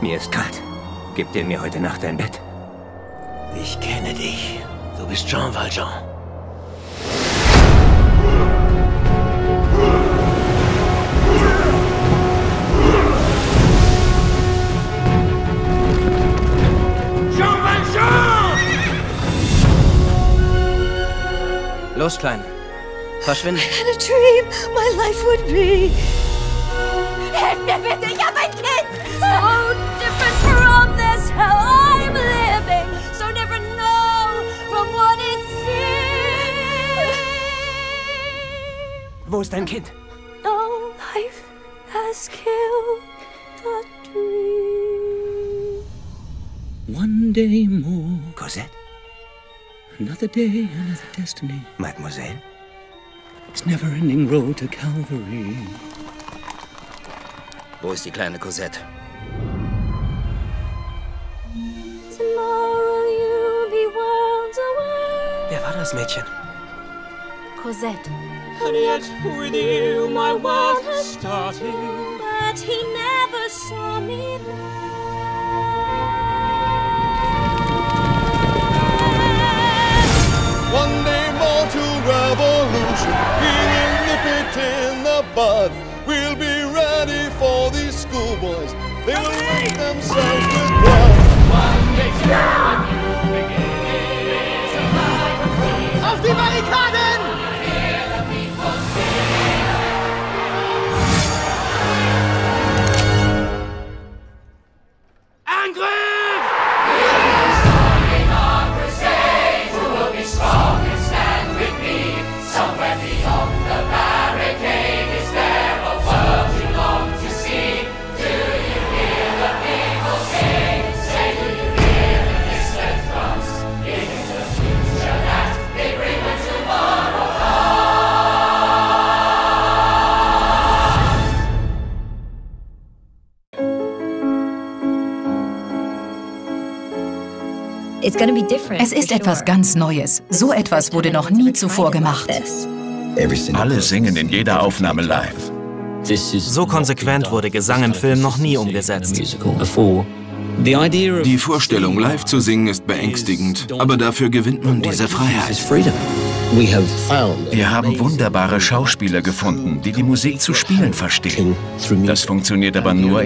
Mir ist kalt. Gib dir mir heute Nacht ein Bett. Ich kenne dich. Du bist Jean Valjean. Jean Valjean! Los, Kleine. Verschwinde. a dream my life would be. Wo ist dein Kind? No life has killed the dream. One day more, Cosette? another day, another destiny. Mademoiselle? It's never-ending road to Calvary. Wo ist die kleine Cosette? Tomorrow you'll be worlds away. Wer war das Mädchen? Cosette. And yet with you my world has started. But he never saw me One day more to revolution. We will nip it in the bud. We'll be ready for these schoolboys. They will rate themselves with pride. Auf Es ist etwas ganz Neues. So etwas wurde noch nie zuvor gemacht. Alle singen in jeder Aufnahme live. So konsequent wurde Gesang im Film noch nie umgesetzt. Die Vorstellung, live zu singen, ist beängstigend, aber dafür gewinnt man diese Freiheit. Wir haben wunderbare Schauspieler gefunden, die die Musik zu spielen verstehen. Das funktioniert aber nur,